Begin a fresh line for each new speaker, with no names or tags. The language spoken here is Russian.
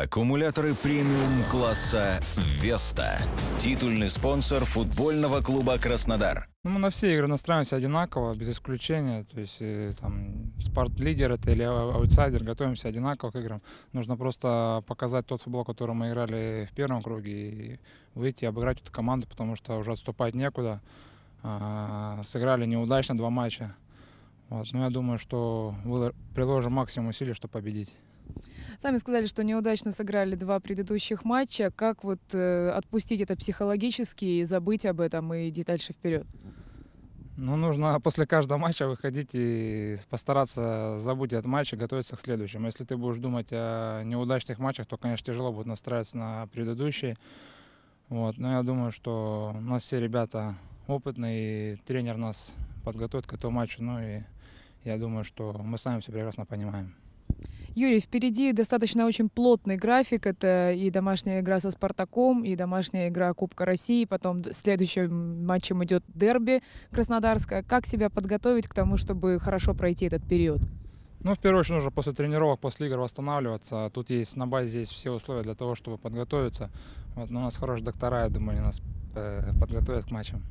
Аккумуляторы премиум класса «Веста». Титульный спонсор футбольного клуба «Краснодар».
Ну, мы на все игры настраиваемся одинаково, без исключения. То есть э, там спорт-лидер это или ау- аутсайдер, готовимся одинаково к играм. Нужно просто показать тот футбол, который мы играли в первом круге, и выйти обыграть эту команду, потому что уже отступать некуда. А, Сыграли неудачно два матча. Вот. Но я думаю, что приложим максимум усилий, чтобы победить.
Сами сказали, что неудачно сыграли два предыдущих матча. Как вот э, отпустить это психологически и забыть об этом и идти дальше вперед?
Ну, нужно после каждого матча выходить и постараться забыть этот матч и готовиться к следующему. Если ты будешь думать о неудачных матчах, то, конечно, тяжело будет настраиваться на предыдущие. Вот. Но я думаю, что у нас все ребята опытные, и тренер нас подготовит к этому матчу. Ну и я думаю, что мы сами все прекрасно понимаем.
Юрий, впереди достаточно очень плотный график. Это и домашняя игра со «Спартаком», и домашняя игра Кубка России. Потом следующим матчем идет дерби краснодарское. Как себя подготовить к тому, чтобы хорошо пройти этот период?
Ну, в первую очередь, нужно после тренировок, после игр восстанавливаться. Тут есть на базе есть все условия для того, чтобы подготовиться. Вот, но у нас хорошие доктора, я думаю, они нас э, подготовят к матчам.